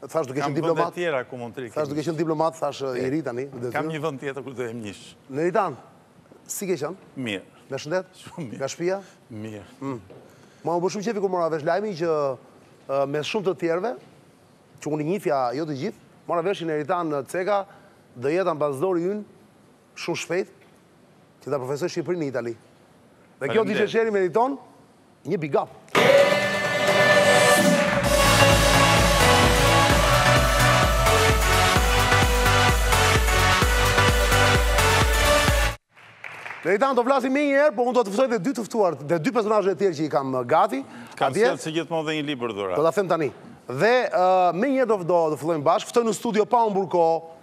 Thash duke qenë diplomat. Kam vënde të tjera ku mund të rikemi. Thash duke qenë diplomat, thash i ri tani. Kam një vënd tjetër ku të e mjish. Neritan, si ke qenë? Mirë. Me shëndet? Shumë mirë. Nga shpia? Mirë. Mm. M'u bë shumë qejfi kur mora vesh lajmin që me shumë të tjerëve, që unë i njifja jo të gjithë, mora vesh Neritan Ceka do jetë ambasadori ynë, shumë shpejt që ta përfaqësoj Shqipërinë në Itali. Dhe kjo DJ Sheri meriton një big up. Neritan, do flasim menjëherë, po unë do të ftoj dhe dy të ftuarit, dhe dy personazhet e tjerë që i kam uh, gati. Kam sjellë gjithashtu dhe një libër dhuratë. Do ta them tani. Dhe uh, menjëherë do të fillojmë bashkë, ftoj në studio pa humbur kohë,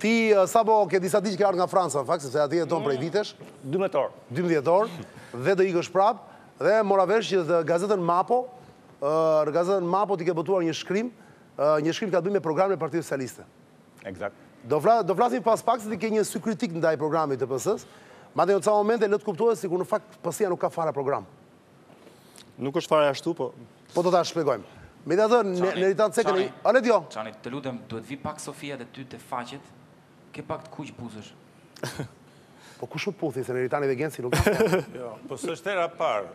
Ti sapo ke disa ditë që ke ardhur nga Franca në fakt, sepse atje jeton prej vitesh. Dymbëdhjetë orë. Dymbëdhjetë orë dhe do ikësh prapë dhe mora vesh që në gazetën Mapo, në gazetën Mapo ti ke botuar një shkrim, një shkrim që ka të bëjë me programin e Partisë Socialiste. Eksakt. Do flas, do flasim pas pak se ti ke një sy kritik ndaj programit të PS-së. Madje në ca momente lë të kuptohet sikur në fakt PS-ja nuk ka fare program. Nuk është fare ashtu, po... Po do ta shpjegojmë. Megjithatë, Neritan Cekën... Ale djo! Çani, të lutem, duhet vi pak Sofia dhe ty te faqet, ke pak të kuq buzësh. Po kush më puthi, se Neritani dhe Genci nuk janë femra. Jo, po s'është hera parë.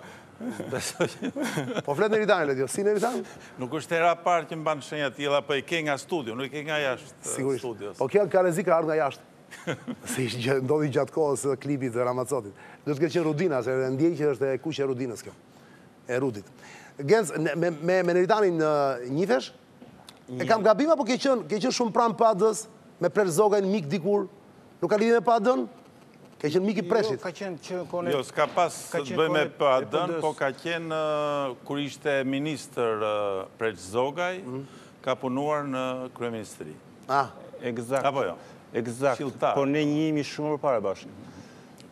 Po flet Neritani, le djo, si Neritan? Nuk është hera parë që mban shenja të tilla, po i ke nga studio, nuk i ke nga jashtë studios. Sigurisht. Po kjo ka rrezik, ka ardhur nga jashtë. Se ç'është, ndodhi gjatë kohës së klipit të Ramacotit. Duhet të ketë qenë Rudina, se e ndjej që është e kuqe e Rudinës kjo. E Rudit. Genc, me, me, me Neritanin njifesh? E kam gabim apo ke qenë, ke qenë shumë pranë PAD-ës, me Preç Zogajn, mik dikur? Nuk ka lidhje me PAD-ën? Ke qenë mik i jo, Preçit? Jo, ka qenë që kone... Jo, s'ka pas të bëjë me PAD-ën, po ka qenë, kur ishte ministër Preç Zogaj, mhm. ka punuar në Kryeministri. Ah. Eksakt. Apo jo? Eksakt. Por ne njihemi shumë më parë bashkë.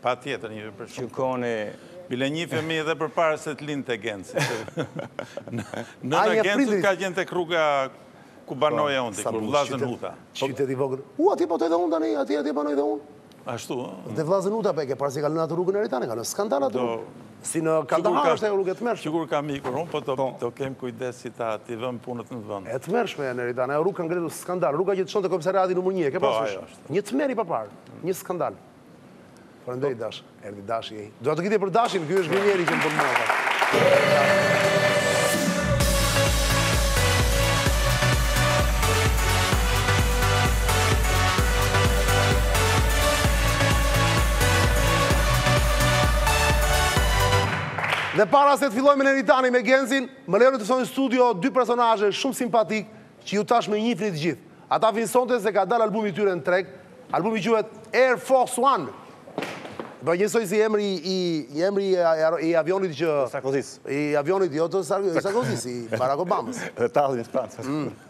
Patjetër, njihemi për shumë. Qëkone... Bile njihemi edhe përpara se të lindte Genci. Se Genci ka qenë tek rruga ku banoja unë, tek Vllazën Huta. Qytet i vogër. U, aty po edhe unë, aty banoj edhe unë. Ashtu, a? Dhe Vllazën Huta, po e ke parë si e kanë lënë atë rrugën Neritan, kanë lënë skandal atë rrugë. Si në Kandahar është ajo rrugë, e tmerrshme. Që kur kam ikur unë, po të po. kem kujdes t'i vëmë punët në vënd. E tmerrshme, Neritan, ajo rrugë ka degraduar, skandal, rruga që të çon te komisariati numër një, e ke po, pasë është. Një tmerr i paparë, një skandal. Përendej po. dash, erdi dash i e i. Duartrokitje për Dashin, ky është një njeri që më për mëllë. Dhe para se të fillojmë me Neritanin, me Gencin, më lejoni të ftoj në studio dy personazhe shumë simpatikë, Që ju tashmë i njihni të gjithë. Ata vijnë sonte se ka dalë albumi i tyre në treg. Albumi quhet Air Force One. Po, njësoj si emri i një emri i avionit që Sarkozis. I avionit jo të Sarkozis, i Barack Obamës. Dhe tallin në Francë.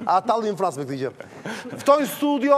A, tallin në Francë me këtë gjë. Ftoj në studio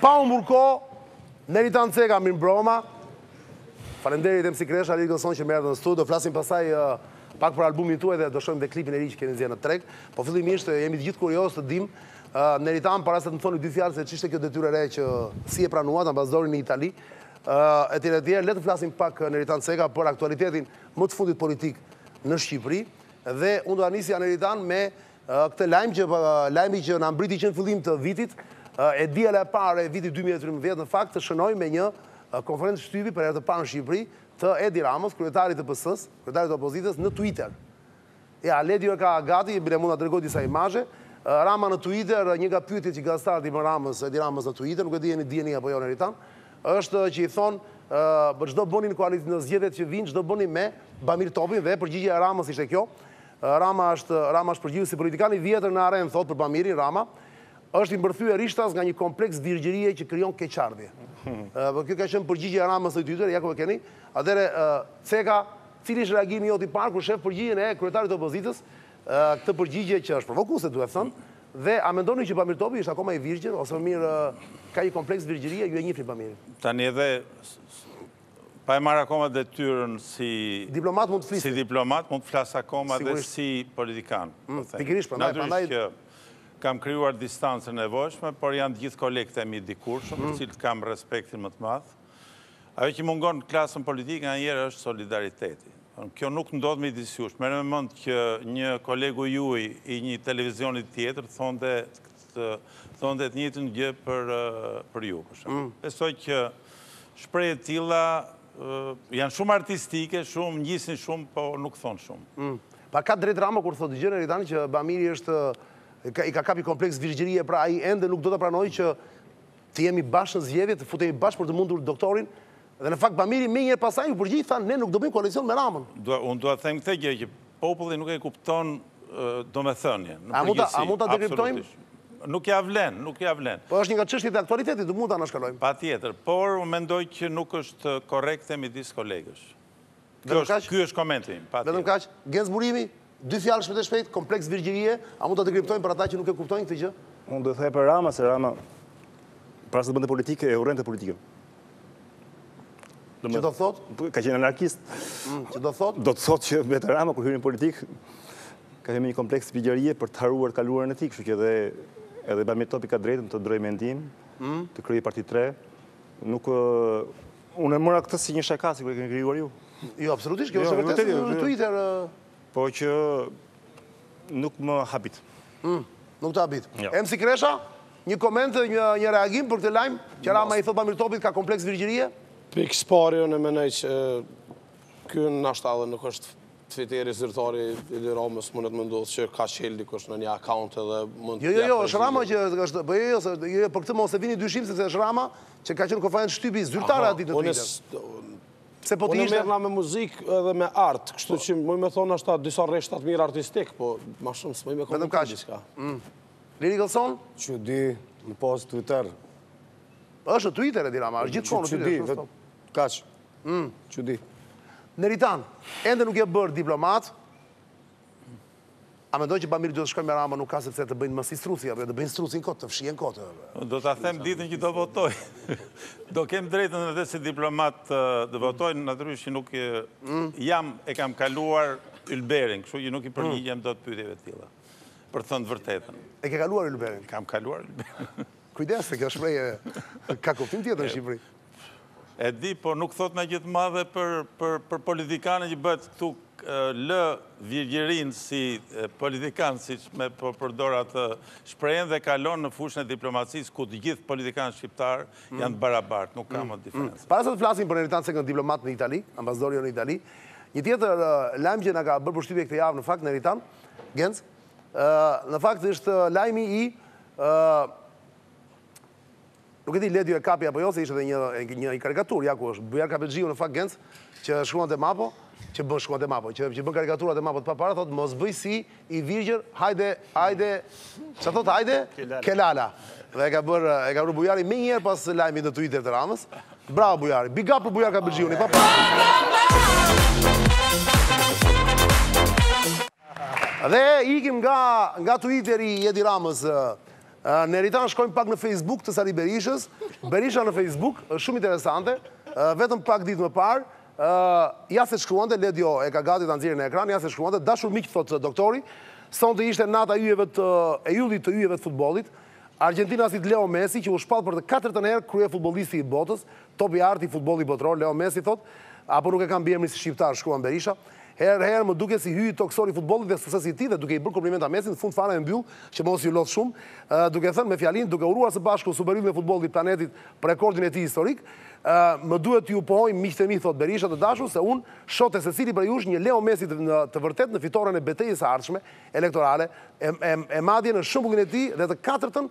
Pa humbur kohë, Neritan Ceka, mirëmbrëma. Faleminderit, më së pari, shumë gëzohem që na erdhe në studio. Do flasim pasaj pak për albumin tuaj dhe do shohim dhe klipin e ri që keni nxjerrë në treg. Po fillimisht, jemi të gjithë kuriozë të dimë. Neritan, para se të më thoni dy fjalë se ç'ishte kjo detyrë e re, si e pranuat, ambasador në Itali e tjera, e tjera, le të flasim pak Neritan Ceka për aktualitetin më të fundit politik në Shqipëri dhe unë do ta nisi Neritan me këtë lajm që lajmi që na mbriti që në fillim të vitit e diela e parë e vitit 2013 në fakt u shënua me një konferencë shtypi për herë të parë në Shqipëri të Edi Ramës, kryetarit të PS-së, kryetarit të opozitës në Twitter. Ja, Ledio e ka gati, bile mund të tregojë disa imazhe. Rama në Twitter, një nga pyetjet që gazetarët i bënë Ramës, Edi Ramës në Twitter, nuk e di jeni në dijeni apo jo Neritan, është që i thonë, ë, ç'do bëni në koalic në zgjedhjet që vijnë, ç'do bëni me Bamir Topin dhe përgjigja e Ramës ishte kjo, Rama është, Rama është përgjigjur si politikan i vjetër në arenë, thotë për Bamirin Rama, është i mbërthyer rishtas nga një kompleks virgjërie që krijon keqardhje. Ë, kjo ka qenë përgjigja e Ramës në Twitter, ja ku e keni. Atëherë, ë, Ceka Cili është reagimi yt i parë kur shef përgjigjen e kryetarit të opozitës, këtë përgjigje që është provokuese duhet thënë, dhe a mendoni që Bamir Topi është akoma i virgjër ose më mirë ka një kompleks virgjërie, ju e njihni Bamirin? Tani edhe pa e marrë akoma detyrën si diplomat mund të flisni. Si diplomat mund të flas akoma dhe si politikan. Pikërisht, prandaj Natyrisht që kam krijuar distancën e nevojshme, por janë të gjithë kolegët e mi të dikurshëm, për të cilët kam respektin më të madh. Ajo që mungon në klasën politike nganjëherë është solidariteti. Kjo nuk ndodh midis jush. Merre me mend që një kolegu juaj i një televizioni tjetër të thonte të njëjtën gjë për për ju për shembull. Besoj që shprehje të tilla janë shumë artistike, shumë ngjisin shumë, po nuk thonë shumë. Po ka të drejtë Rama kur thotë këtë gjë Neritan që Bamiri është i ka kap një kompleks virgjërie, pra ai ende nuk do ta pranojë që Të jemi bashkë në zgjedhje, të futemi bashkë për të mundur doktorin, dhe në fakt Bamiri menjëherë pasaj u përgjigj tha ne nuk do bëjmë koalicion me Ramën. Unë dua të them këtë gjë që populli nuk e kupton domethënien, në përgjithësi. A mund ta dekriptojmë? Nuk ia vlen, nuk ia vlen. Po është një nga çështjet e aktualitetit, nuk mund ta anashkalojmë. Patjetër, por unë mendoj që nuk është korrekte midis kolegësh. Ky është komenti im. Vetëm kaq? Genc Burimi, dy fjalë shpejt e shpejt, kompleks virgjërie, a mund ta dekriptojmë për ata që nuk e kuptojnë këtë gjë? Unë do të thoja për Ramën, se Rama para se të bënte politikë, e urrente politikën. Që do të thotë? Ka qenë anarkist. Mm, që do të thotë? Do të thotë që vetë Rama, kur hyri në politikë, ka qenë një kompleks virgjërie për të harruar të kaluarën e tij, kështu që edhe edhe Bamir Topi ka të drejtën të ndrrojë mendim, mm. të krijojë parti të re. Nuk Unë e mora këtë si një shaka, sikur e keni krijuar ju. Jo, absolutisht, kjo jo, është e vërtetë në Twitter. Po që nuk më habit. Hmm, nuk të habit. Jo. MC Kresha, një koment, një reagim për këtë lajm, që Rama i thotë Bamir Topit ka kompleks virgjërie? Pikë së pari, unë e menoj që ndoshta edhe nuk është Twitteri zyrtar i Edi Ramës mund të ndodhë që ka çelë dikush një akaunt edhe mund të... Jo, jo, jo, është Rama që është... Po jo, jo, jo, jo, për këtë mos e vini në dyshim, sepse është Rama Që ka qenë konferencë shtypi zyrtare atë ditë në Twitter. Se po të ishte? Unë merrna me muzikë edhe me art, kështu po. që muj me thonë është që disa rreshta t'mirë artistik, po ma shumë s'muj me komentu diçka. Mm. Lyrical Son? Çudi në postë Twitter. është Twitter Edi Rama, është gjithë konë në Twitter. Çudi, veç kaq. Mm. Çudi. Neritan, ende nuk je bërë diplomat, A mendon që Bamiri duhet të shkojë me Ramën? Nuk ka se pse të bëjnë më si struci apo jo të bëjnë strucin kot të fshihen kot ë. Do ta them ditën që do votoj. Do kem të drejtën dhe vetë si diplomat të votoj natyrisht që nuk jam e kam kaluar ylberin kështu që nuk i përgjigjem dot pyetjeve të tilla për të thënë të vërtetën. E ke kaluar ylberin? E kam kaluar ylberin. Kujdes se kjo shprehje ka kuptim tjetër në Shqipëri. E di, po nuk thot ndonjë gjë të madhe për për politikanin që bëhet këtu lë virgjërinë si politikan si që po përdor atë shprehjen dhe kalon në fushën e diplomacisë ku të gjithë politikanë shqiptarë mm. janë të barabartë, nuk ka mm. më diferencë. Mm. Para se të flasim për Neritan Cekën diplomat në Itali, ambasadori në Itali, një tjetër lajm që na ka bërë përshtypje këtë javë në fakt Neritan, Genc, në fakt është lajmi i Nuk e di Ledio e kapi apo jo se ishte dhe një një karikaturë ja ku është Bujar Kapexhiu në fakt Genc që shkruan te Mapo që bën shkruan te Mapo që që bën karikatura te Mapo të papara thotë mos bëj si i virgjër hajde hajde çfarë thotë hajde ke Lala dhe e ka bërë e ka bërë Bujari menjëherë pas lajmit në Twitter të Ramës bravo Bujari big up për Bujar Kapexhiun i paparë dhe ikim nga nga Twitteri i Edi Ramës Neritan shkojmë pak në Facebook të Sali Berishës, Berisha në Facebook, është shumë interesante, vetëm pak ditë më parë, ja seç shkruante, Ledio e ka gati ta nxjerrë në ekran, ja seç shkruante, të dashur miq thotë doktori, sonte ishte nata e yjeve të, e yllit të yjeve të futbollit, argjentinasit Leo Messi që u shpall për të katërtën herë kryefutbollisti i botës, Topi i artë i futbollit botëror, Leo Messi thotë, apo nuk e ka mbiemrin si shqiptar, shkruan Berisha. Herë herë më duket si hyj tokësor i futbollit dhe suksesit të tij dhe duke i bërë komplimente Messit, në fund fare e mbyll që mos ju lodh shumë, duke thënë me fjalinë, duke uruar së bashku superyllin e futbollit planetit për rekordin e tij historik, Më duhet t'ju pohoj miqtë e mi, thotë Berisha, të dashur, se unë shoh te secili prej jush një Leo Messi të vërtetë në fitoren e betejës së ardhshme elektorale e madje në shëmbullin e tij dhe të katërtën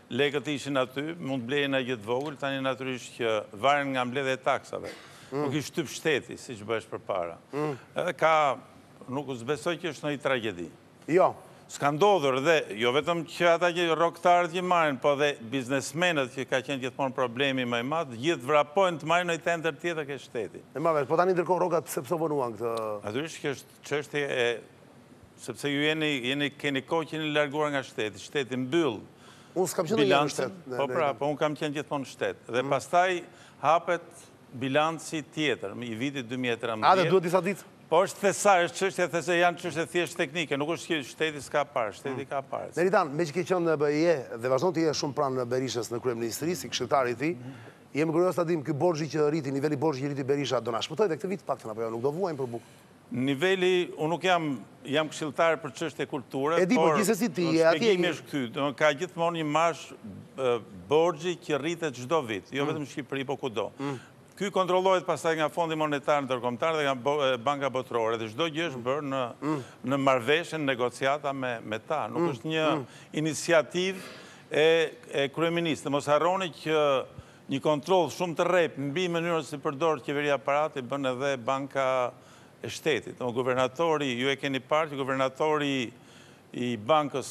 Lekët ishin aty, mund të blije ndonjë gjë të vogël, tani natyrisht që varen nga mbledhja e taksave. Nuk i shtyp shteti, siç bëhesh përpara. Edhe ka, s'besoj që është ndonjë tragjedi. Jo. S'ka ndodhur dhe jo vetëm që ata që rrogëtarët që marrin, po dhe biznesmenët që ka qenë gjithmonë problemi më i madh, të gjithë vrapojnë të marrin ndonjë tender tjetër ke shteti. E marr vesh, po tani ndërkohë rrogat pse pse u vonuan këtë? Natyrisht që Çështje e sepse ju jeni jeni keni kohë që jeni larguar nga shteti, shteti mbyll. Unë s'kam qenë në shtet. Po pra, po unë kam qenë gjithmonë në shtet. Dhe pastaj hapet bilanci tjetër i vitit 2013. A dhe duhet disa ditë? Po është thesar, është çështje thes, janë çështje thjesht teknike, nuk është që shteti s'ka para, shteti ka para. Neritan, meqë ke qenë në BE dhe vazhdon të jesh shumë pranë Berishës në kryeministri, si këshilltar i tij, jemi kuriozë ta dimë ky borxhi që rriti, niveli borxhi që rriti Berisha do na shpëtojë dhe këtë vit të paktën apo jo, nuk do vuajmë për bukë. Niveli, unë nuk jam, jam këshilltar për çështje kulture, por... E di, por gjithsesi ti je atje. Shpjegimi është ky, ka gjithmonë një marzh borxhi që rritet çdo vit, jo mm. vetëm në Shqipëri, po kudo. Mm. Ky kontrollohet pastaj nga Fondi Monetar Ndërkombëtar dhe nga Banka Botërore dhe çdo gjë është mm. bërë në në marrëveshje, negociata me me ta. Nuk është një iniciativë e e kryeministrit. Mos harroni që Një kontroll shumë të rreptë mbi mënyrën si përdor qeveria paratë e bën edhe Banka e Shtetit. Domethënë guvernatori, ju e keni parë që guvernatori i Bankës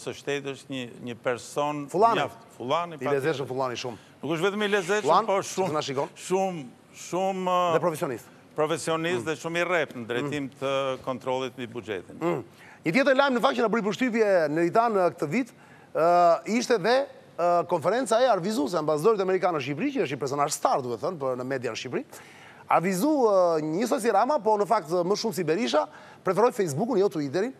së Shtetit është një një person mjaft, Fullani, i lezetshëm Fullani shumë. Nuk është vetëm i lezetshëm, po është shumë shumë shumë dhe profesionist. Profesionist dhe shumë i rreptë në drejtim të kontrollit mbi buxhetin. Një tjetër lajm në fakt që na bëri përshtypje Neritan këtë vit, Ishte dhe konferenca e Arvizusë, ambasadorit amerikan në Shqipëri, që është një personazh star, duhet thënë, për në media në Shqipëri. Arvizu njësoj si Rama, po në fakt më shumë si Berisha, preferoi Facebookun, jo Twitterin,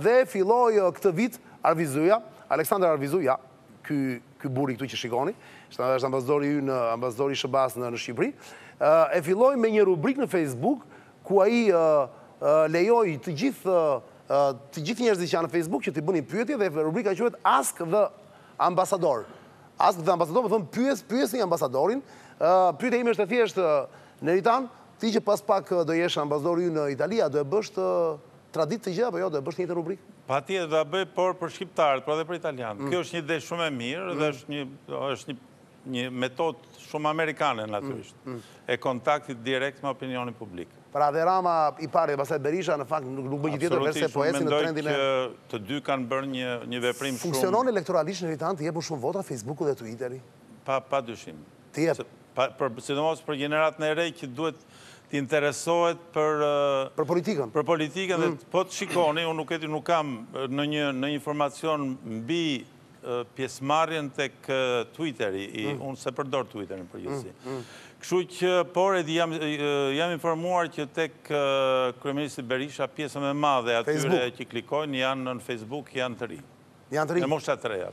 dhe filloi këtë vit Arvizuja, Aleksandër Arvizu, ja, ky ky burri këtu që shikoni, është ambasadori ynë, ambasadori i SHBA-së në Shqipëri, e filloi me një rubrikë në Facebook ku ai lejoi të gjithë të gjithë njerëzit që janë në Facebook që t'i bënin pyetje dhe rubrika quhet Ask the Ambassador. Ask the Ambassador do të thotë pyes pyesni ambasadorin. Pyetja ime është e thjeshtë Neritan, ti që pas pak do jesh ambasadori ynë në Itali, a do e bësh traditë këtë gjë apo jo, do e bësh të njëjtën rubrikë? Patjetër do ta bëj, por për shqiptarët, por edhe për italianët. Kjo është një ide shumë e mirë dhe është një është një Një metodë shumë amerikane natyrisht, e kontaktit direkt me opinionin publik. Pra dhe Rama i pari dhe pastaj Berisha në fakt nuk bëjnë gjë tjetër veçse po ecin në trendin e. Absolutisht, unë mendoj që të dy kanë bërë një një veprim shumë. Funksionon elektoralisht Neritan, të jep më shumë vota Facebook-u dhe Twitteri? Pa pa dyshim. Të jep. Sidomos për gjeneratën e re që duhet të interesohet për Për politikën. Për politikën dhe po të shikoni, unë nuk e di, nuk kam në një në një informacion mbi pjesëmarrjen tek Twitteri, unë s'e përdor Twitterin në përgjithësi. Kështu që, por edhe jam jam informuar që tek kryeministri Berisha pjesa më e madhe e atyre që klikojnë janë në Facebook janë të rinj. Janë të rinj. Në mosha të reja.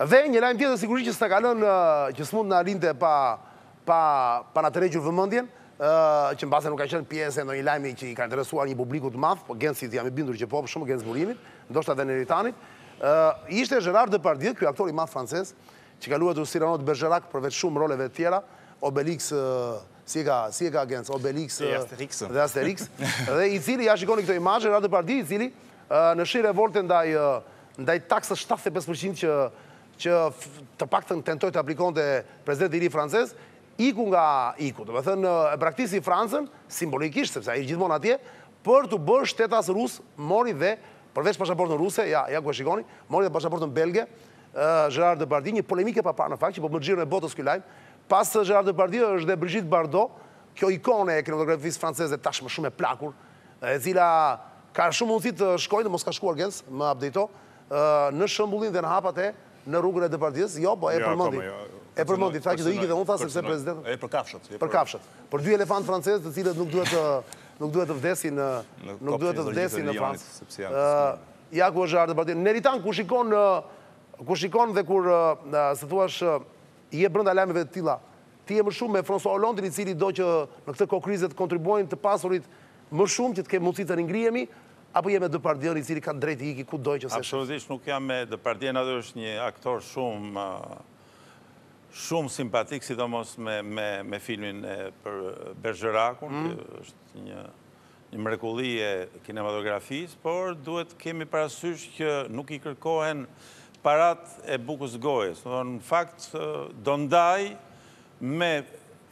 Dhe një lajm tjetër sigurisht që s'na ka lënë që s'mund të na linte pa pa pa na tërhequr vëmendjen, ë që mbase nuk ka qenë pjesë e ndonjë lajmi që i ka interesuar një publiku të madh, po Gencit jam i bindur që po, për shumë, Genc Burimit, ndoshta edhe Neritanit, ë ishte Gerard Depardieu, ky aktor i madh francez, që ka luajtur Cyrano de Bergerac përveç shumë roleve të tjera, Obelix, si e ka, si e ka Genc, Obelix dhe Asterix, dhe Asterix, dhe i cili, ja shikoni këto imazhe, Gerard Depardieu i cili në shenjë revolte ndaj ndaj taksës shtatëdhjetë e pesë për qind që që të paktën tentoi të aplikonte presidenti i ri francez, iku nga iku, domethënë e braktisi Francën simbolikisht, sepse ai është gjithmonë atje, për t'u bërë shtetas rus, mori dhe përveç pashaportën ruse, ja, ja ku e shikoni, mori dhe pashaportën belge, Gerard Depardieu, një polemikë e paparë në fakt, që po bën xhiron e botës ky lajm. Pas Gerard Depardieu është dhe Brigitte Bardot, kjo ikone e kinematografisë franceze tashmë shumë e plakur, e cila ka shumë mundësi të shkojë, mos ka shkuar Genc, më update-o, Në shembullin dhe në hapat e në rrugën e Depardieusë, jo, po e përmendi. E përmendi, tha që do iki dhe unë tha sepse presidenti... Eh, për kafshët. Për kafshët. Për dy elefantë francezë të cilët nuk duhet të nuk duhet të vdesin në nuk duhet të vdesin në Francë. Ja ku është Gerard Depardieu. Neritan kur shikon kur shikon dhe kur si të thuash je brenda lajmeve të tilla. Ti je më shumë me François Hollande-in i cili do që në këtë kohë krize të kontribuojnë të pasurit më shumë që të kemë mundësi të ringrihemi Apo je me Depardieunë i cili ka të drejtë të iki kudo që se shef. Absolutisht nuk jam me Depardieunë, ai është një aktor shumë shumë simpatik sidomos me me me filmin ë për Bergerac-un që është një një mrekulli e kinematografisë por duhet të kemi parasysh që nuk i kërkohen paratë e bukës gojës do të thonë në fakt do ndajë me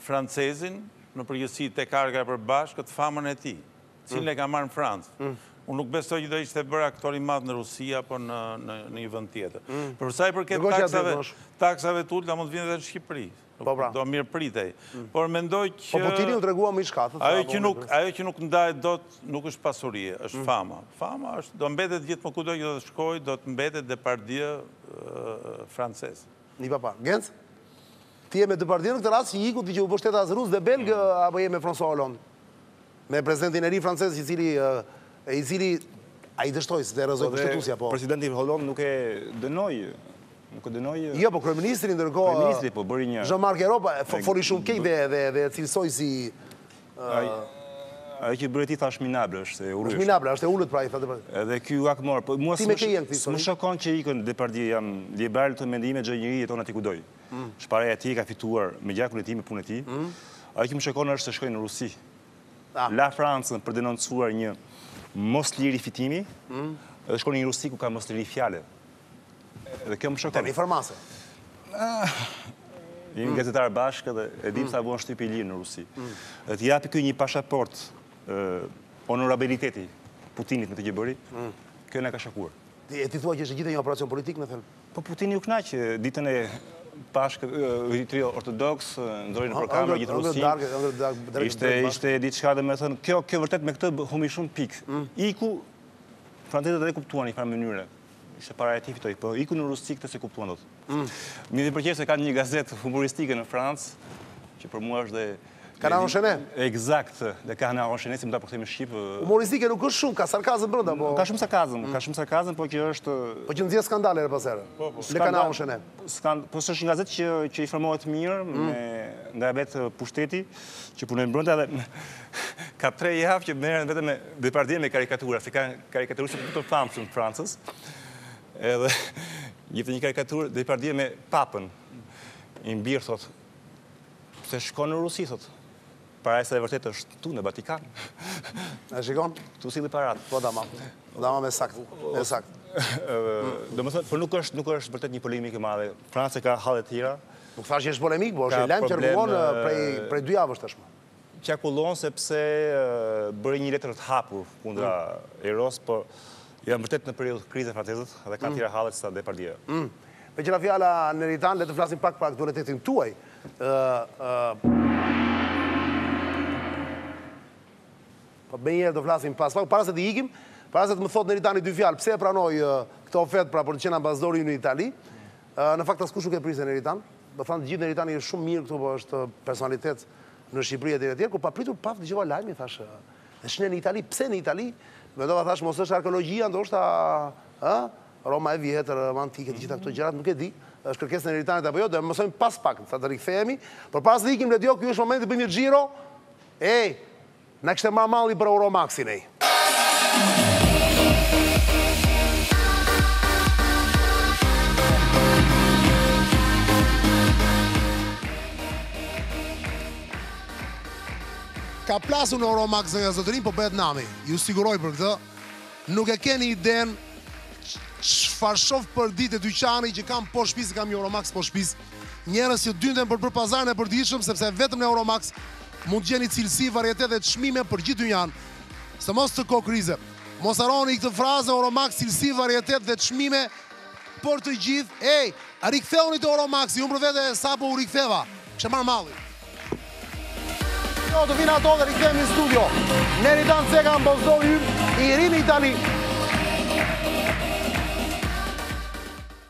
francezin në përgjithësi tek arka e përbashkët famën e tij. Cilën e ka marrë në Francë. Unë nuk besoj që do ishte bërë aktor i madh në Rusi apo në një vend tjetër. Për sa i përket taksave, taksave të ulëta mund të vinte edhe në Shqipëri. Po pra. Do mirëpritej. Por mendoj që... Po Putini u tregua më i shkathët. Ajo që nuk ndahet dot nuk është pasuria, është fama. Fama është, do mbetet gjithmonë kudo që do të shkojë, do të mbetet Depardieu francez. Një pa pa. Genc? Ti je me Depardieu në këtë rast, që iku ti që u bë shtetas rus dhe belg apo je me François Hollande? Me presidentin e ri francez i cili i cili ai dështoi se e rrëzoi Kushtetuesja po. Presidenti Hollande nuk e dënoi nuk e dënoi Jo po kryeministri ndërkohë Kryeministri po bëri një Jean Marc Ayrault foli shumë keq dhe dhe dhe e cilësoi si Ajo që bëre ti, tha, është minable është e urryer. Është minable, është e ulët pra i thotë pra. Edhe ky u hakmor, po mua s'më shokon që ikën Depardieu jam liberal të mendimit çdo njeri jeton aty ku të dojë. Është paraja e tij, e ka fituar me gjakun e tij, me punën e tij. Ajo që më shokon është të shkojë në Rusi. Ah. La Francën për të denoncuar një mos liri fitimi, dhe shkon në një Rusi ku ka mos liri fjale. Dhe kjo më shokon. Temi formase. Jemi gazetarë bashkë dhe e dim sa vuan shtypi i lirë në Rusi. Dhe t'i japi ky një pashaport onorabiliteti Putinit me këtë që bëri, kjo më ka shokuar. E ti thua që është gjithë një operacion politik, domethënë? Po Putini u kënaq ditën e Pashkë, Vitit të Ri ortodoks, ndroi në përkamë gjithë Rusinë. Ishte ishte diçka domethënë, kjo kjo vërtet me këtë humbi shumë pikë. Mm. Iku francezët e kuptuan një farë mënyre. Ishte paraja e tij fitoi, po iku në Rusi këtë s'e kuptuan dot. Mm. Mirë për të qeshur, se kanë një gazetë humoristike në Francë, që për mua është dhe Canard Enchaîné. Ekzakt, Le Canard Enchaîné, si mund ta përkthejmë shqip. Humoristike nuk është shumë, ka sarkazëm brenda, po... Ka shumë sarkazëm, ka shumë sarkazëm, po që është... Po që nxjerr skandale herë pas here, po, po. Le Canard Enchaîné. Po se është një gazetë që, që informohet mirë, mm. me, nga vetë pushteti, që punojnë brenda dhe... ka tre javë që merren vetëm me Depardieu, me karikatura, se kanë karikaturistë të famshëm në Francë, edhe gjithë një karikaturë Depardieu me papën, im bir, thotë, Pse shkon në Rusi, thotë. Parajsa e vërtetë është këtu në Vatikan. E shikon? Këtu sill dhe paratë. Po, tamam. Tamam, ekzakt. Ekzakt. Domethënë, por nuk është, nuk është vërtet një polemikë e madhe. Franca ka halle të tjera. Nuk thashë që është polemikë, po është një lajm që qarkullon prej dy javësh tashmë. Qarkullon sepse bëri një letër të hapur kundra Ayrault-s, por janë vërtet në periudhë krize francezët dhe kanë tjera halle se sa Depardieu. Meqë ra fjala, Neritan, le të flasim pak për aktualitetin tuaj. Po menjëherë do flasim pas pak, para se të ikim, para se të më thotë Neritani dy fjalë, pse e pranoi këtë ofertë pra për të qenë ambasadori ynë në Itali? Në fakt askush nuk e priste Neritan, do thonë të gjithë Neritani është shumë mirë këtu, po është personalitet në Shqipëri etj etj, kur papritur paf dëgjova lajmin thash, e çojnë në Itali, pse në Itali? Mendova thash mos është arkeologjia ndoshta, ë? Roma e vjetër, antike, të gjitha këto gjërat nuk e di, është kërkesë e Neritanit apo jo, do e mësojmë pas pak, sa të rikthehemi, por para se të ikim Ledio, ky është momenti të bëjmë një xhiro, ej, Na kishte marrë malli për Euromaxin ej. Ka plasur në Euromax zonja zotërinj, po bëhet nami. Ju siguroj për këtë. Nuk e keni idenë çfarë shoh përditë te dyqani që kam poshtë shpisë, kam një Euromax poshtë shpisë. Njerëz që dynden për të bërë pazarin e përditshëm, sepse vetëm në Euromax mund të gjeni cilësi, varietet dhe çmime për gjithë dynjanë. Sidomos në kohë krize. Mos harroni këtë frazë Euromax cilësi, varietet dhe çmime për të gjithë. Ej, rikthehuni te Euromax, unë për vete sapo u riktheva. Kish marrë malli. Jo, te Vinato dhe rikthehemi në studio. Neritan Ceka ambasadori ynë i ri në Itali.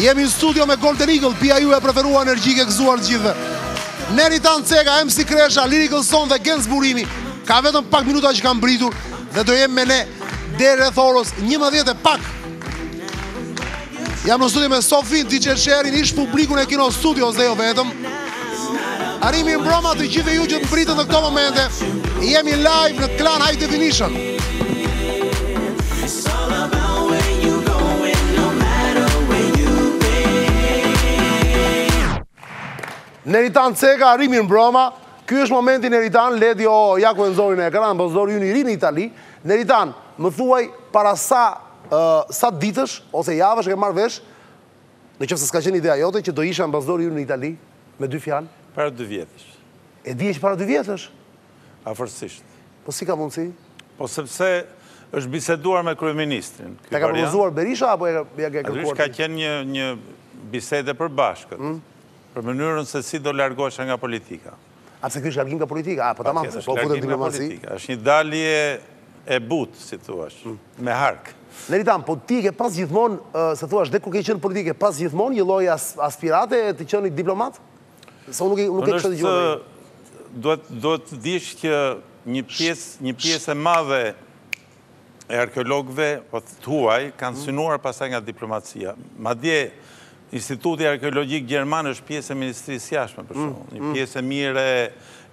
Jemi në studio me Golden Eagle, pija juaj e preferuar energjike gëzuar të gjithëve. Neritan Ceka, MC Kresha, Lyrical Son dhe Genc Burimi. Ka vetëm pak minuta që kanë mbërritur dhe do jenë me ne deri rreth orës 11 e pak. Jam në studio me Sofin, DJ Sherin, gjithë publikun e Kino Studios dhe jo vetëm. Mirëmbrëma të gjithë ju që mbërritët në këto momente. Jemi live në Klan High Definition. Neritan Ceka, mirëmbrëma. Ky është momenti Neritan, Ledio ja ku e nxori në ekran, ambasadori ynë i ri në Itali. Neritan, më thuaj para sa sa ditësh ose javësh e ke marrë vesh Në qoftë se s'ka qenë ideja jote që do ishe ambasadori ynë në Itali, me dy fjalë? Para dy vjetësh. E dije që para dy vjetësh? Afërsisht. Po si ka mundësi? Po sepse është biseduar me kryeministrin. Të ka propozuar Berisha apo ia ke kërkuar ti? Aty ka qenë një një bisedë e përbashkët. Për mënyrën se si do largohesha nga politika. A përse kjo është largim nga politika? A, po tamam, po futem në diplomaci? është një dalje e butë, si të thuash, me hark. Neritan, po ti ke pas gjithmonë, si të thuash, dhe kur ke qenë në politikë, ke pas gjithmonë një lloj aspirate të qenit diplomat? Se unë nuk e kisha dëgjuar, s'e di. Duhet të dish që një pjesë e madhe e arkeologëve, pothuaj, kanë mhm. synuar pastaj nga diplomacia. Madje, Instituti Arkeologjik Gjerman është pjesë e Ministrisë së Jashtme, për mhm. shembull. Një mhm. pjesë e mirë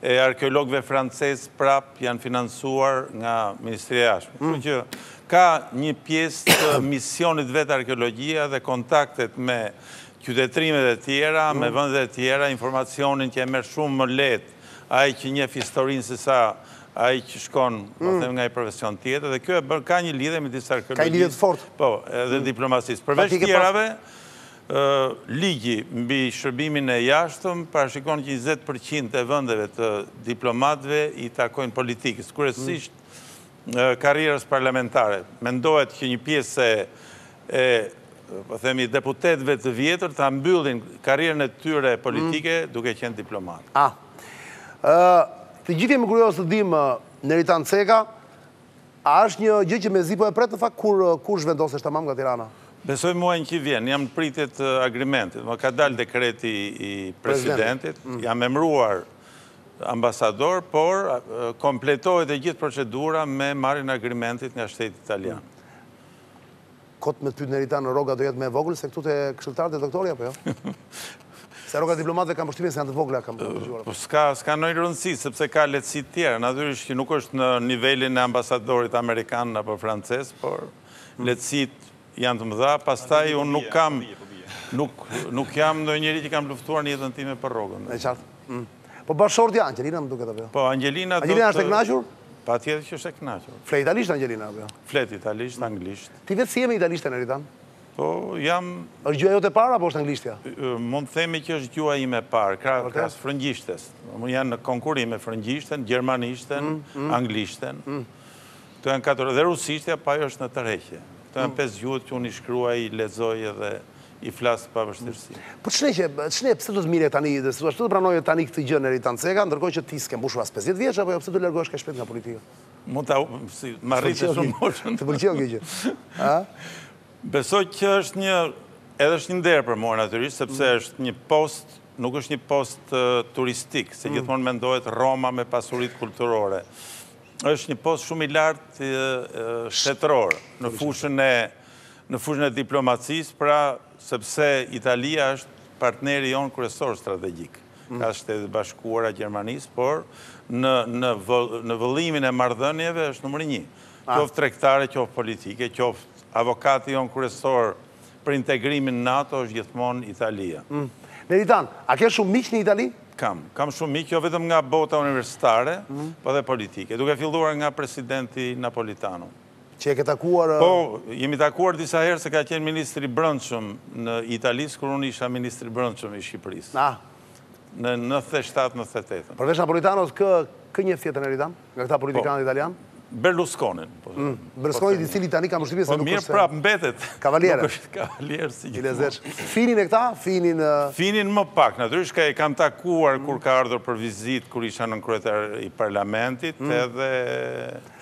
e arkeologëve francezë prapë janë financuar nga Ministria e Jashtme. Kështu që ka një pjesë të misionit vetë arkeologjia dhe kontaktet me qytetërimet e tjera, me vendet e tjera, informacionin që e merr shumë më lehtë Ai që njeh historinë sesa ai që shkon, po mm. them nga një profesion tjetër dhe kjo e bën ka një lidhje midis arkeologjisë. Ka një lidhje e fortë. Po, edhe mm. diplomacisë. Përveç të tjerave, ligji mbi shërbimin e jashtëm parashikon që 20% e vendeve të diplomatëve i takojnë politikës. Kryesisht mm. karrierës parlamentare. Mendohet që një pjesë e, po themi, deputetëve të vjetër ta mbyllin karrierën e tyre politike duke qenë diplomatë. Ah. Ë, të gjithë jemi kuriozë të dimë Neritan Ceka, a është një gjë që mezi po e pret në fakt kur zhvendosesh tamam nga Tirana? Besoj muajin që vjen, jam në pritje të agrimentit. Më ka dalë dekreti i presidentit, jam emëruar Ambasador, por kompletohet e gjithë procedura me marrjen e agrimentit nga shteti italian. Kot me të pyetë Neritan rroga do jetë më e vogël se këtu te këshilltarët e doktorit apo jo? Se rrogat e diplomatëve kam përshtypjen se janë të vogla kam dëgjuar. Po s'ka s'ka ndonjë rëndësi sepse ka lehtësi të tjera, natyrisht që nuk është në nivelin e ambasadorit amerikan apo francez, por lehtësitë Janë të mëdha, pastaj unë nuk kam, nuk, nuk jam ndonjë njeri që kam luftuar në jetën time për rrogën. E qartë. Mm. Po bashkëshortja Angelina më duket apo jo? Po Angelina do Angelina është e kënaqur? Patjetër që është e kënaqur. Flet italisht Angelina apo jo? Flet italisht, anglisht. Ti vetë si je me italishten Neritan? Po jam Është gjuha jote e parë apo është anglishtja? ë, mund të themi që është gjuha ime e parë, krah Vërtet? krahas frëngjishtes. Më, janë në konkurim me frëngjishten, gjermanishten, anglishten. Këto janë katër, dhe rusishtja po ajo është në tërheqje. Këto janë pesë gjuhët që unë i shkruaj, i lexoj edhe i flas pa vështirësi. Po ç'ne qe, ç'ne, pse do të merrje tani, dhe thua, ç'do të pranoje tani këtë gjë Neritan Ceka, ndërkohë që ti s'ke mbushur as pesëdhjetë vjeç apo jo, pse do të largohesh kaq shpejt nga politika? Ma, si, ma rrite shumë moshën. Të pëlqeu kjo gjë. A? Besoj që është një, edhe është një nder për mua natyrisht, sepse është një post, nuk është një post turistik, se gjithmonë mendohet Roma me pasuritë kulturore. Është një post shumë i lartë shtetëror në fushën e në fushën e diplomacisë, pra sepse Italia është partneri jonë kryesor strategjik, pas Shteteve të Bashkuara, Gjermanisë, por në në vëllimin e marrëdhënieve është numri një, qoftë tregtare, qoftë politike, qoftë avokati jonë kryesor, Për integrimin në NATO është gjithmonë Italia. Neritan, a ke shumë miq në Itali? Kam. Kam shumë miq, jo vetëm nga bota universitare, po dhe politike. Duke filluar nga presidenti Napolitano. Që e ke takuar? Po, jemi takuar disa herë se ka qenë ministër i Brendshëm i Italisë kur unë isha ministër i Brendshëm i Shqipërisë. Në nëntëdhjetë e shtatë, nëntëdhjetë e tetë. Përveç Napolitanos, kë njeh tjetër Neritan? Nga këta politikanët italianë? Berlusconin. Po, mm, Berlusconin i cili tani kam përshtypje se po, nuk është... Mirë prapë, mbetet. Kavalierë. Nuk është kavalierë si një lezesh. Finin e këta? Finin... Finin më pak. Natyrisht ka e kam takuar kur ka ardhur për vizitë, kur isha nënkryetar i parlamentit, mm. edhe...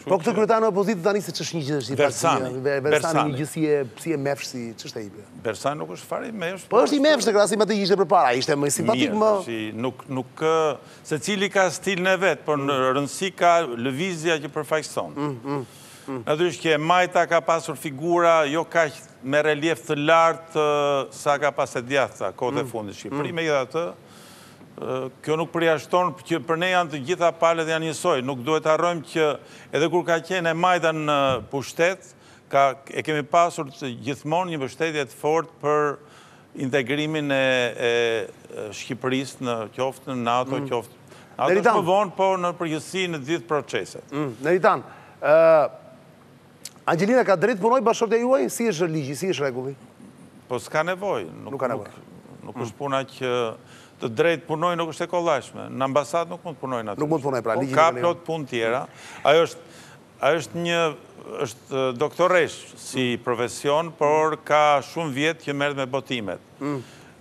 Po këtë kryetarin e opozitës tani se ç'është një gjithë si Bersani. Bersani një gjithë si e, si i mefshtë siç është ai be. Bersani nuk është fare i mefshtë. Po është i mefshtë krahasim atë që ishte përpara, ishte më simpatik më... Nuk, nuk, Secili ka stilin e vet, por rëndësi ka lëvizja që përfaqëson. Natyrisht që e majta ka pasur figura jo kaq me reliev të lartë sa ka pas e djathta kohët e fundit në Shqipëri, megjithatë kjo nuk përjashton që për ne janë të gjitha palët janë njësoj. Nuk duhet të harrojmë që edhe kur ka qenë e majta në pushtet, e kemi pasur gjithmonë një mbështetje të fortë për integrimin e Shqipërisë në qoftë në NATO, qoftë NATO është më vonë, po në përgjithësi në gjithë proceset. Neritan, Anxhelina ka të drejtë punojë bashkëshortja juaj? Si është ligji, si është rregulli? Po s'ka nevojë. Nuk ka nevojë. Nuk është puna që të drejtë punojë nuk është e kollajshme. Në ambasadë nuk mund të punojë në atë. Nuk mund të punojë pra. Ka plot punë tjera. Ajo është Ajo është një, është doktoreshë si profesion, por ka shumë vjet që merret me botimet.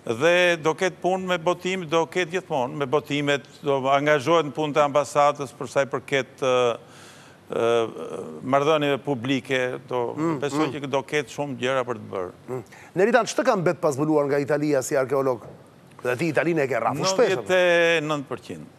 Dhe do ketë punë me botimet, do ketë gjithmonë me botimet, do angazhohet në punë të ambasadës për sa i përket marrëdhënieve publike, do, besoj që do ketë shumë gjëra për të bërë. Neritan, ç'të ka mbet pa zbuluar nga Italia si arkeolog? Dhe ti Italinë e ke rrahur shpesh. Nëntëdhjetë e nëntë përqind.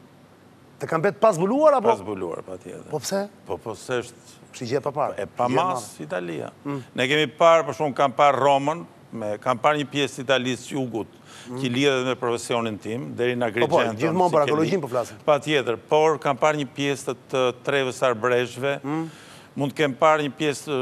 Të ka mbetë pa zbuluar, apo? Pa zbuluar, patjetër. Po pse? Po po se është... S'ke gjë pa parë. E pa masë Italia. Mm. Ne kemi parë, për shembull, kam parë Romën, me, kam parë një pjesë të Italisë së jugut, mm. që lidhet me profesionin tim, deri në Agrigento. Po po, gjithmonë për arkeologjinë po flasim. Patjetër, por kam parë një pjesë të trevës arbëreshe, mm. mund të kem parë një pjesë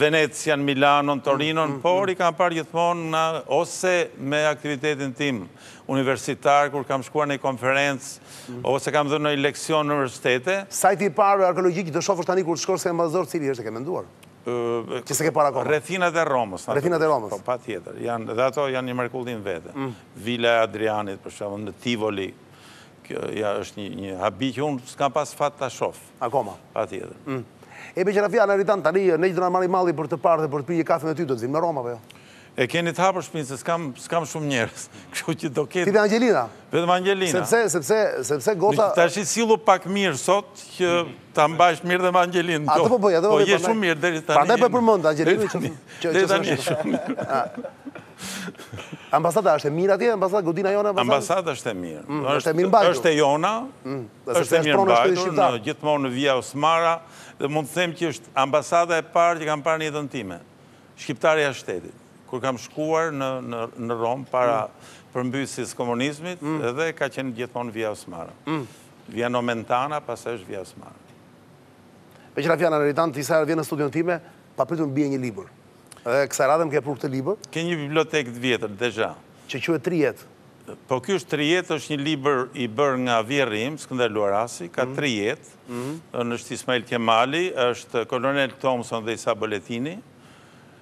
Venecian, Milanon, Torinon, por i kam parë gjithmonë ose me aktivitetin tim universitar, kur kam shkuar në një konferencë, ose kam dhënë ndonjë leksion në universitete. Sajti i parë arkeologjik që do shofësh tani kur të shkosh si ambasador cili është e ke menduar? Që s'e ke parë akoma. Rrethinat e Romës. Rrethinat e Romës. Po patjetër, janë dhe ato janë një mrekulli në vete. Vila e Adrianit për shembull në Tivoli, ja është një habi që unë s'kam pas fat ta shoh. Akoma. Patjetër. E meqë ra fjala Neritan tani, ne që do na marrë malli për të parë dhe për të pirë një kafe me ty, do të vijmë në Romë apo jo? E keni të hapur shpinë, se s'kam shumë njerëz. Kështu që do ketë... Ti me Angelina? Vetëm Angelina. Sepse, sepse, sepse gota... Tashi sillu pak mirë sot, që ta mbajsh mirë dhe me Angelina. A të po bëja, të po bëja. Po je shumë mirë, deri tani... Pa ne për përmënd, Angelina, që... Deri tani je shumë mirë. Ambasada është e mirë atje, ambasada godina jona ambasada. Ambasada është e mirë. Mm, është e mirë mbajtur. Është e jona. Mm, është e mirë mbajtur gjithmonë në Via Asmara dhe mund të them që është ambasada e parë që kam parë në jetën time. Shqiptarja e shtetit. Kur kam shkuar në në në Romë para përmbysjes komunizmit, edhe ka qenë gjithmonë Via Asmara. Via Nomentana, pastaj është Via Asmara. Meqë ra fjala Neritan, ti sa herë vjen në studion time, papritur më bie një libër. Edhe kësaj radhe më ke pru këtë libër. Ke një bibliotekë të vjetër, de, ja. Që quhet Tri jetë. Po ky është Tri jetë, është një libër i bërë nga vjerri im, Skënder Luarasi, ka tri jetë. Unë është Ismail Qemali, është Kolonel Thompson dhe Isa Boletini.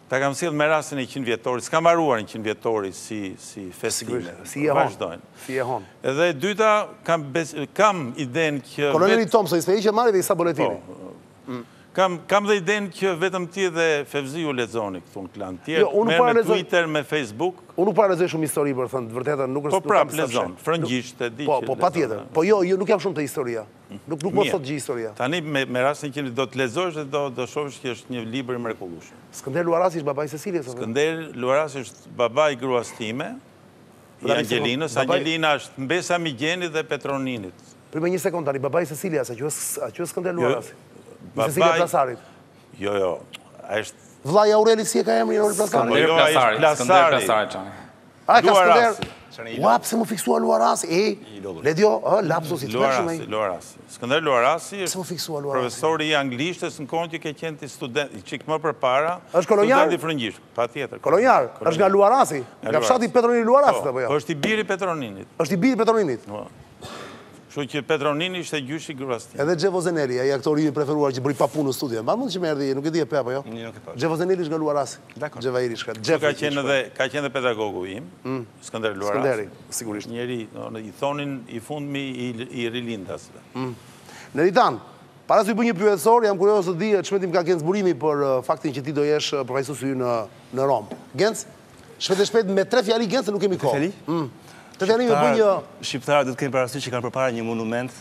Ta kam sjellë me rastin e qind vjetorit, s'ka mbaruar njëqind vjetorit si si festime. Si jehonë. Vazhdojnë. Si jehonë. Edhe e dyta kam kam idenë që Koloneli Thompson, Ismail Qemali dhe Isa Boletini. Po. Kam kam dhe idenë që vetëm ti dhe Fevziu lexoni këtu në Klan. Ti jo, me po Twitter, me Facebook. Unë nuk para lexoj shumë histori për thënë të vërtetën, nuk është. Po prap lexon, frëngjisht e di. Po, po patjetër. Po jo, jo nuk jam shumë të historia. Nuk nuk më thotë gjë historia. Tani me me rastin që do të lexosh dhe do do shohësh që është një libër i mrekullueshëm. Skënder Luarasi është babai i Cecilias. Skënder Luarasi është babai i gruas time. Dhe Angelinës, Angelina është mbesa e Migjenit dhe Petro Ninit. Prit një sekond tani, babai i Cecilias, a quhet a quhet Skënder Luarasi? Jo. Babai i Cecilia Plasarit. Jo, jo, a është... Vllai, Aureli si e ka emrin, Aureli Plasari. Skënder jo, Plasari, Skënder Plasari, qani. A, ka Skënder... Ua, pse më fiksua Luarasi, e, le, jo, lapsus i tmerrshëm. Luarasi, Luarasi. Skënder Luarasi është profesori i anglishtes në kohën që ke qenë ti student, që më përpara, student i frëngjishtes, patjetër. Kolonjar, është nga Luarasi, nga fshati i Petro Nini Luarasi, po, po, jo. Është i biri i Petro Ninit. Është i biri i Petro Ninit. Kështu që Petro Nini ishte gjyshi i gruas time. Edhe Xhevo Zeneli, ai aktori ynë i preferuar që bëri Papun në studio. E mban mend që më erdhi, nuk e di e pe apo jo? Nuk e pashë. Xhevo Zeneli është nga Luarasi. Dakord. Xhevahiri është nga Xhevo. Ka qenë edhe, ka qenë edhe pedagogu im, Skënder Luarasi. Skënderi, sigurisht. Njeri, domethënë i thonin i fundmi i rilindasve. Neritan, para se të të bëj një pyetësor, jam kurioz të di ç'mendim ka Genc Burimi për faktin që ti do jesh përfaqësuesi ynë në Romë. Genc, Shpejt e shpejt me tre fjali Genc se nuk kemi kohë. Mm. Tre fjali? Tre fjali me një... Shqiptarët do të kenë parasysh që kanë përpara një monument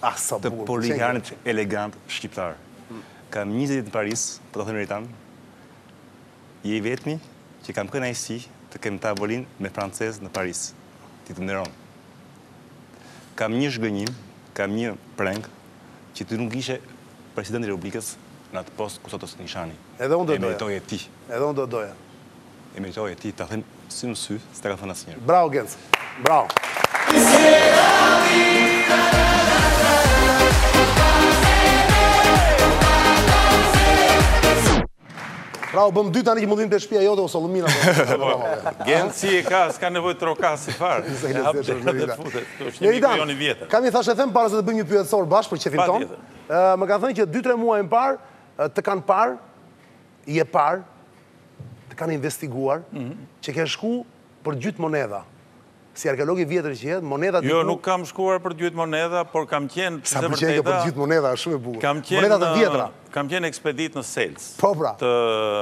ah, të politikanit elegant shqiptar. Mm. Kam njëzet vjet në Paris, po të them Neritan, je i vetëmi që kam qenë aq si të kem tavolinë me francezë në Paris. Ti të nderon. Kam një zhgënjim, kam një prengë, që ti nuk ishe President i Republikës në atë post ku sot është Nishani. Edhe unë do doja. E meritoje ti. Edhe unë do doja. E meritoje ti, ta them sy në sy, s'ta ka thënë asnjëri. Bravo Genc. Bravo. Pra u bëm dy tani që mund të vijmë te shpia jote ose Sollumina. Gen si e ka, s'ka nevojë të trokasë si far. Merida. Kam një thashethem para se të bëjmë një pyetësor bashkë për qejfin tonë. Më kanë thënë që 2-3 muaj më parë të kanë parë jo parë të kanë investiguar që ke shku për gjet monedha. Si arkeolog i vjetër që je, monedha diku... Jo, nuk kam shkuar për të gjet monedha, por kam qenë... Sa për qenke për të gjet monedha, është shumë e bukur. Monedha të vjetra. Kam qenë ekspeditë në Selcë. Po, pra. Të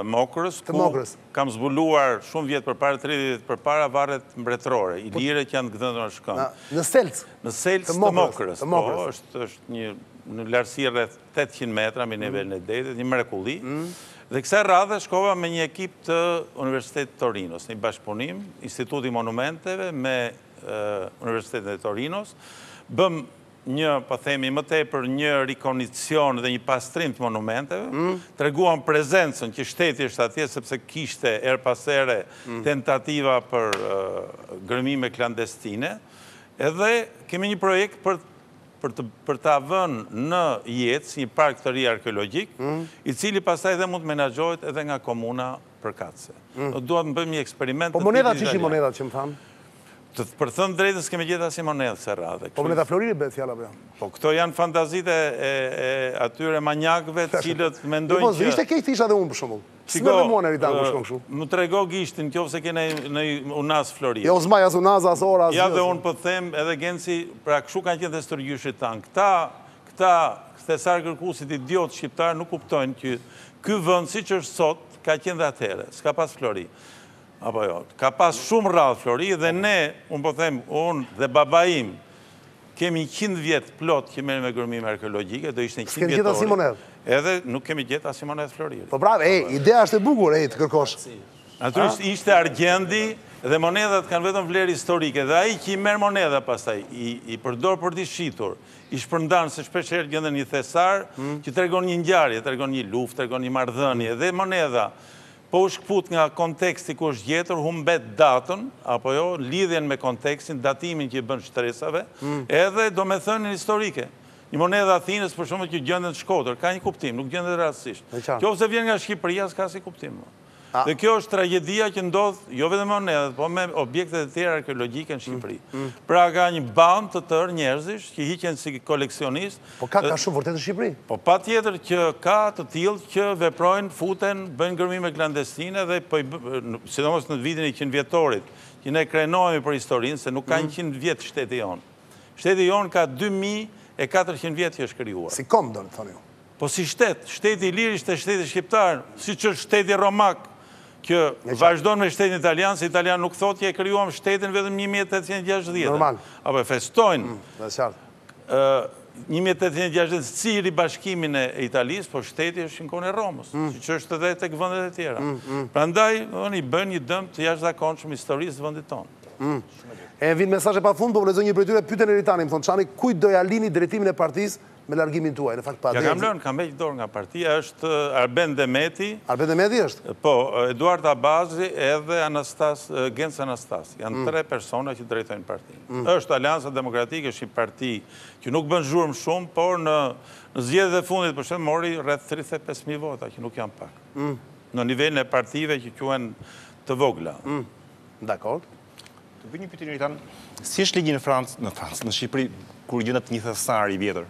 Mokrës. Të Mokrës. Kam zbuluar shumë vjet përpara, 30 vjet përpara, varret mbretërore ilire po që janë të gdhendura në shkëmb. Në Selcë. Në Selcë të Mokrës. Të Mokrës. Po, është në një lartësi rreth tetëqind metra mbi nivelin e detit, një mrekulli. Dhe kësaj radhe shkova me një ekip të Universitetit të Torinos, një bashkëpunim, Instituti i Monumenteve me Universitetin e Torinos. Bëmë një, po themi, më tepër një rikonicion dhe një pastrim të monumenteve. Treguam prezencën që shteti është atje, sepse kishte herë pas here tentativa për gërmime klandestine. Edhe kemi një projekt për për ta vënë në jetë si një park të ri arkeologjik, i cili pastaj edhe mund të menaxhohet edhe nga komuna përkatëse. Duam të bëjmë një eksperiment... Po monedhat ç'ishin monedhat që më thanë? Për të thënë të drejtën, s'kemi gjet asnjë monedhë kësaj radhe. Po monedha floriri bëhet fjala apo jo? Po këto janë fantazitë e atyre maniakëve të cilët mendojnë që... Po, s'ishte keq të isha dhe unë për shumë. Shiko, më trego gishtin, në qoftë se ke një unazë floriri. Jo, s'mbaj as unazë, as orë, asgjë. Ja dhe unë po them, edhe Genci, pra kështu kanë qenë dhe stërgjyshit tanë. Këta, këta, këta thesarkërkuesit idiotë shqiptarë, nuk kuptojnë që ky vend, siç është sot, ka qenë dhe atëhere, s'ka pas flori. Apo jo, ka pas shumë rrallë flori, dhe ne, unë po them, unë dhe babai im, Kemi njëqind vjet plot që merremi me gërmime arkeologjike, do ishte njëqindvjetori, edhe nuk kemi gjet asnjë monedhë floriri. Po bravo, ej, ideja është e bukur, ej, të kërkosh. Natyrisht ishte argjendi dhe monedhat kanë vetëm vlerë historike dhe ai që i merr monedha pastaj, i, i përdor për t'i shitur, i shpërndan se shpesh herë gjendet një thesar që tregon një ngjarje, tregon një luftë, tregon një marrëdhënie dhe monedha Po u shkëput nga konteksti ku është gjetur, humbet datën, apo jo, lidhjen me kontekstin, datimin që i bën shtresave, edhe domethënien historike. Një monedhë e Athinës, për shembull, që gjendet në Shkodër, ka një kuptim, nuk gjendet rastësisht. Qoftë se vjen nga Shqipëria, s'ka asnjë kuptim më. Dhe kjo është tragjedia që ndodh, jo vetëm me monedhat, po me objektet e tjera arkeologjike në Shqipëri. Pra ka një bandë të tërë njerëzish që hiqen si koleksionistë, Po ka, ka shumë vërtet në Shqipëri. Po patjetër që ka të tillë që veprojnë, futen, bëjnë gërmime klandestine dhe po sidomos në vitin e qindvjetorit, që ne krenohemi për historinë, se nuk ka një mhm. qind vjet shteti jonë. Shteti jonë ka 2400 vjet që është krijuar. Si komb, doni të thoni ju. Po si shtet, shteti ilir ishte shteti shqiptar, siç është shteti romak, që vazhdon me shtetin italian, se italiani nuk thotë që e krijuam shtetin vetëm 1860. Normal. Apo e festojnë. Mm, Një mijë e tetëqind e gjashtëdhjetë si ribashkimin e Italisë, po shteti është që në kohën e Romës, siç është edhe tek vendet e tjera. Prandaj, i bëjnë një dëm të jashtëzakonshëm historisë së vendit tonë. Vijnë mesazhe pa fund, po lexoj një prej tyre, pyete Neritanin, më thonë, Çani, kujt do ia lini drejtimin e partisë me largimin tuaj? Në fakt pa drejtë. Ia kam lënë, kam heq dorë nga partia, është Arben Demeti. Arben Demeti është? Po, Eduard Abazi edhe Anastas, Genc Anastas. Janë tre persona që drejtojnë partinë. Është Aleanca Demokratike, është një parti që nuk bën zhurmë shumë, por në zgjedhjet e fundit për shembull mori rreth tridhjetë e pesë mijë vota, që nuk janë pak. Në nivelin e partive që quhen të vogla. Dakor. Të bëj një pyetje Neritan, si është ligji në Francë, në Francë, në Shqipëri, kur gjendet një thesar i vjetër?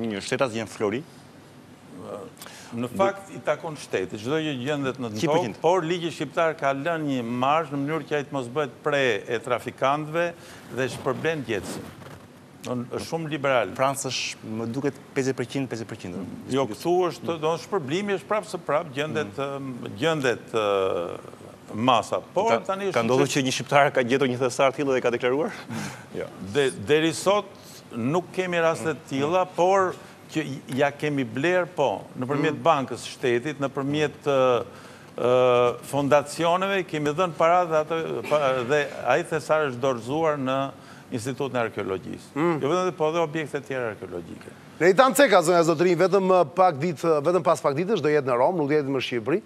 Një shtetas gjen flori? Në fakt i takon shtetit, çdo gjë që gjendet nën tokë, por ligji shqiptar ka lënë një marzh në mënyrë që ai të mos bëhet pre e trafikantëve dhe shpërblen gjetësin. Domethënë është shumë liberal. Franca është më duket 50%, 50%. Jo, këtu është, domethënë shpërblimi është prapë së prapë, gjendet, gjendet masa. Ka ndodhur që një shqiptar ka gjetur një thesar të tillë dhe e ka deklaruar? Jo. Deri sot, Nuk kemi raste të tilla, por që ia kemi blerë, po, nëpërmjet bankës së shtetit, nëpërmjet fondacioneve i kemi dhënë para dhe ai thesar është dorëzuar në Institutin e Arkeologjisë. Jo vetëm atë, po edhe objekte të tjera arkeologjike. Neritan Ceka, zonja e zotërinj, vetëm pak ditë, vetëm pas pak ditësh do jetë në Romë, nuk do jetë më në Shqipëri.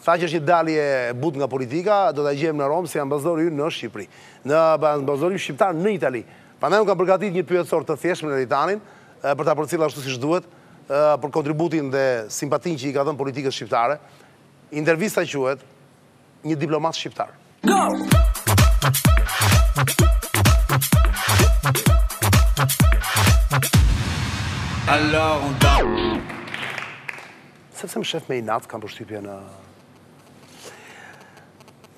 Tha që është një dalje e butë nga politika, do ta gjejmë në Romë si ambasadori ynë në Shqipëri. Ë, ambasadori shqiptar në Itali. Prandaj unë kam përgatitur një pyetësor të thjeshtë me Neritanin, për ta përcjellë ashtu siç duhet, për kontributin dhe simpatinë që i ka dhënë politikës shqiptare. Intervista quhet Një diplomat shqiptar. Sepse më shef me inat, kam përshtypjen.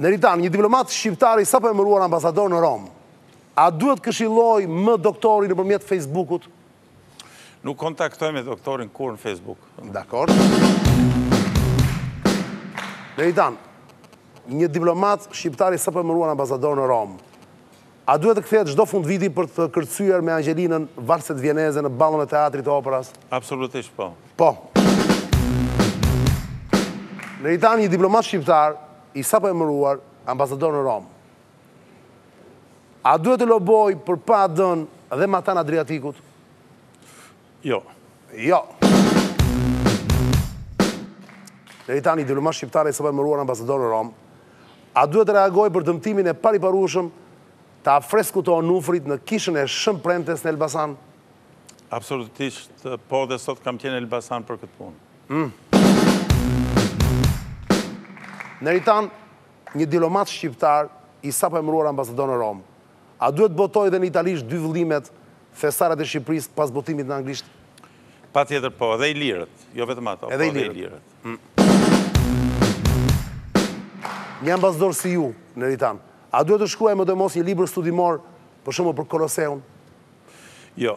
Neritan, një diplomat shqiptar i sapo emëruar ambasador në Romë, A duhet të këshillojmë doktorin nëpërmjet Facebook-ut? Nuk kontaktoj me doktorin kurrë në Facebook. Dakord. Neritan, një diplomat shqiptar i sapoemëruar ambasador në Romë, a duhet të kthehet çdo fundviti për të kërcyer me Angjelinën valset vjeneze në ballon e Teatrit të Operas? Absolutisht po. Po. Neritan, një diplomat shqiptar i sapoemëruar ambasador në Romë, A duhet të lobojë për PAD-në dhe matanë Adriatikut? Jo. Jo. Neritan, një diplomat shqiptar i sapoemëruar ambasador në Romë, a duhet të reagojë për dëmtimin e pariparueshëm të afreskut të Onufrit në kishën e Shën Premtes në Elbasan? Absolutisht, po dhe sot kam qenë Elbasan për këtë punë. Neritan, Një diplomat shqiptar i sapoemëruar ambasador në Romë, A duhet të botojë dhe në italisht dy vëllimet Thesaret e Shqipërisë pas botimit në anglisht? Patjetër po, edhe ilirët, jo vetëm ato, po edhe ilirët. Një ambasador si ju, Neritan, a duhet të shkruajë medoemos një libër studimor, për shembull për Koloseun? Jo,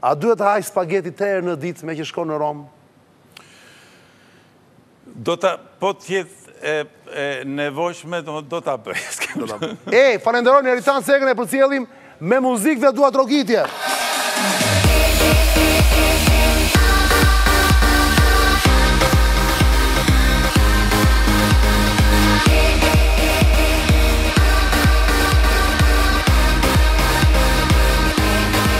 A duhet të hajë spageti tre herë në ditë meqë shkon në Romë? Do ta, po të jetë e e nevojshme, domethënë do ta bëj. S'kem problem. E, falenderojmë Neritan Cekën e përcjellim me muzikë dhe duartrokitje.